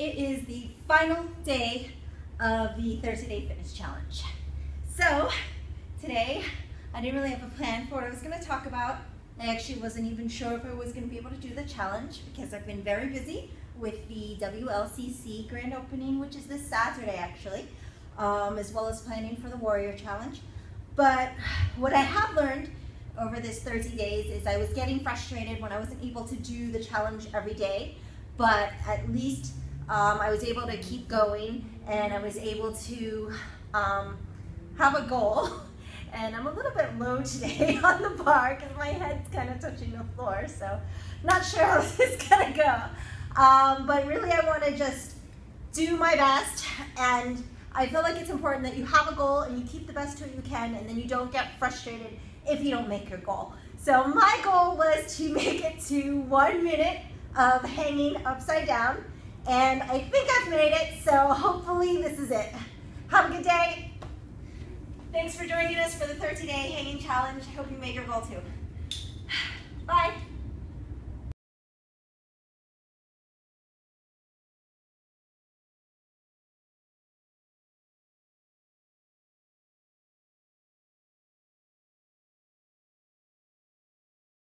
it is the final day of the 30 Day Fitness Challenge. So today, I didn't really have a plan for what I was going to talk about. I actually wasn't even sure if I was going to be able to do the challenge because I've been very busy with the WLCC grand opening, which is this Saturday actually, um, as well as planning for the Warrior Challenge. But what I have learned over this 30 days is I was getting frustrated when I wasn't able to do the challenge every day, but at least um, I was able to keep going and I was able to um, have a goal. And I'm a little bit low today on the bar because my head's kind of touching the floor, so not sure how this is gonna go. Um, but really I wanna just do my best and I feel like it's important that you have a goal and you keep the best to it you can and then you don't get frustrated if you don't make your goal. So my goal was to make it to one minute of hanging upside down and I think I've made it, so hopefully this is it. Have a good day. Thanks for joining us for the 30-day hanging challenge. I hope you made your goal too. Bye.